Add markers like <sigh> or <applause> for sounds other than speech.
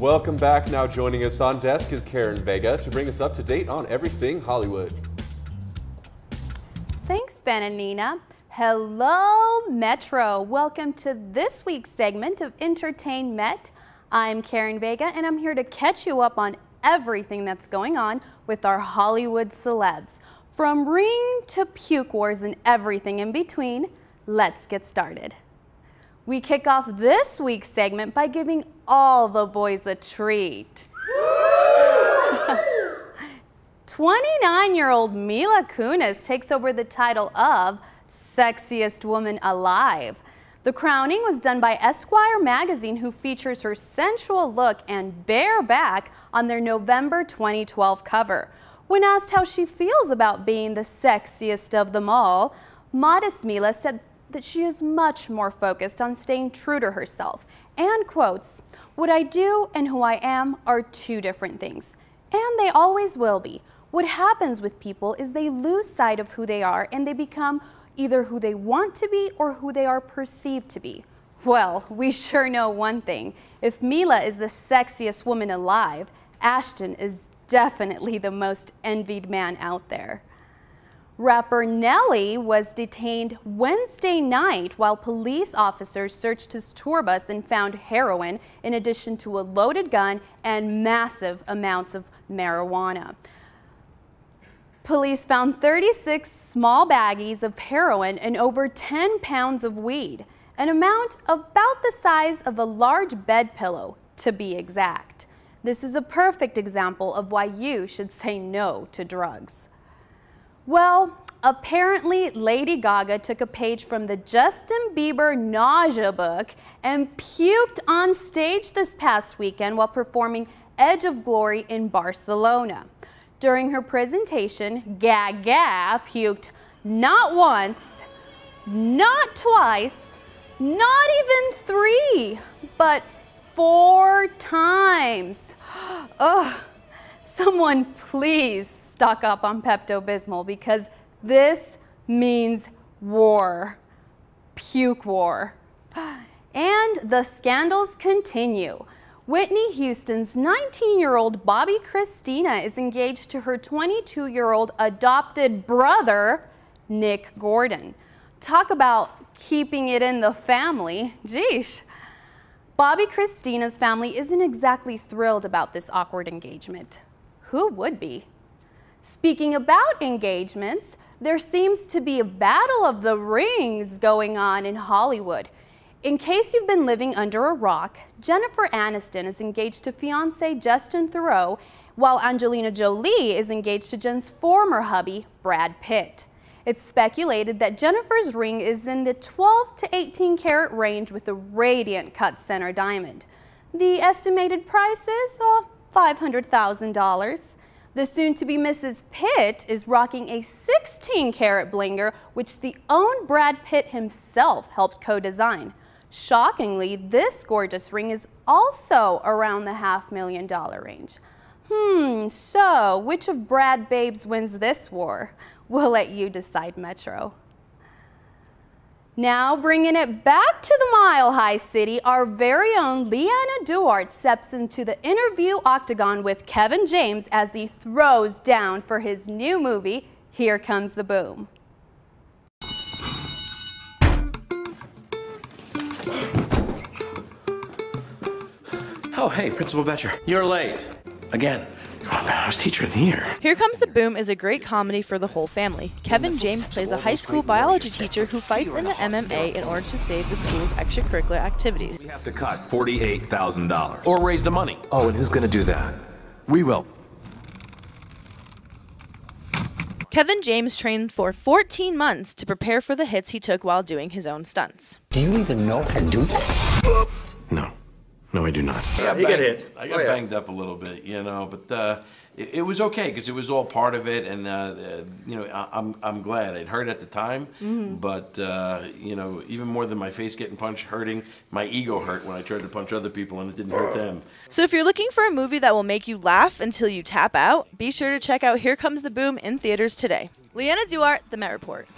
Welcome back. Now joining us on desk is Karen Vega to bring us up to date on everything Hollywood. Thanks, Ben and Nina. Hello, Metro. Welcome to this week's segment of Entertain Met. I'm Karen Vega, and I'm here to catch you up on everything that's going on with our Hollywood celebs. From ring to puke wars and everything in between, let's get started. We kick off this week's segment by giving all the boys a treat. <laughs> 29-year-old Mila Kunis takes over the title of Sexiest Woman Alive. The crowning was done by Esquire magazine who features her sensual look and bare back on their November 2012 cover. When asked how she feels about being the sexiest of them all, modest Mila said that she is much more focused on staying true to herself and quotes, what I do and who I am are two different things, and they always will be. What happens with people is they lose sight of who they are and they become either who they want to be or who they are perceived to be. Well, we sure know one thing. If Mila is the sexiest woman alive, Ashton is definitely the most envied man out there. Rapper Nelly was detained Wednesday night while police officers searched his tour bus and found heroin in addition to a loaded gun and massive amounts of marijuana. Police found 36 small baggies of heroin and over 10 pounds of weed, an amount about the size of a large bed pillow, to be exact. This is a perfect example of why you should say no to drugs. Well, apparently Lady Gaga took a page from the Justin Bieber nausea book and puked on stage this past weekend while performing Edge of Glory in Barcelona. During her presentation, Gaga puked not once, not twice, not even three, but four times. <gasps> Ugh, someone please stock up on Pepto-Bismol because this means war, puke war. And the scandals continue. Whitney Houston's 19-year-old Bobbi Kristina is engaged to her 22-year-old adopted brother, Nick Gordon. Talk about keeping it in the family. Geesh. Bobbi Kristina's family isn't exactly thrilled about this awkward engagement. Who would be? Speaking about engagements, there seems to be a battle of the rings going on in Hollywood. In case you've been living under a rock, Jennifer Aniston is engaged to fiance Justin Theroux, while Angelina Jolie is engaged to Jen's former hubby, Brad Pitt. It's speculated that Jennifer's ring is in the 12 to 18 carat range with a radiant cut center diamond. The estimated price is well, $500,000. The soon-to-be Mrs. Pitt is rocking a 16-carat blinger, which the own Brad Pitt himself helped co-design. Shockingly, this gorgeous ring is also around the half million dollar range. Hmm, so which of Brad Babes wins this war? We'll let you decide, Metro. Now bringing it back to the Mile High City, our very own Leanna Duarte steps into the interview octagon with Kevin James as he throws down for his new movie, Here Comes the Boom. Oh, hey, Principal Betcher. You're late. Again. Come man, I was teacher of the year. Here Comes the Boom is a great comedy for the whole family. Kevin James plays a high school biology teacher who fights in the MMA in order to save the school's extracurricular activities. We have to cut $48,000. Or raise the money. Oh, and who's gonna do that? We will. Kevin James trained for 14 months to prepare for the hits he took while doing his own stunts. Do you even know how to do that? No. No, I do not. I got he got hit. I got Oh, yeah. banged up a little bit, you know, but uh, it, it was okay because it was all part of it, and uh, uh, you know, I, I'm I'm glad it hurt at the time, but uh, you know, even more than my face getting punched hurting, my ego hurt when I tried to punch other people and it didn't hurt them. So if you're looking for a movie that will make you laugh until you tap out, be sure to check out Here Comes the Boom in theaters today. Leanna Duarte, The Met Report.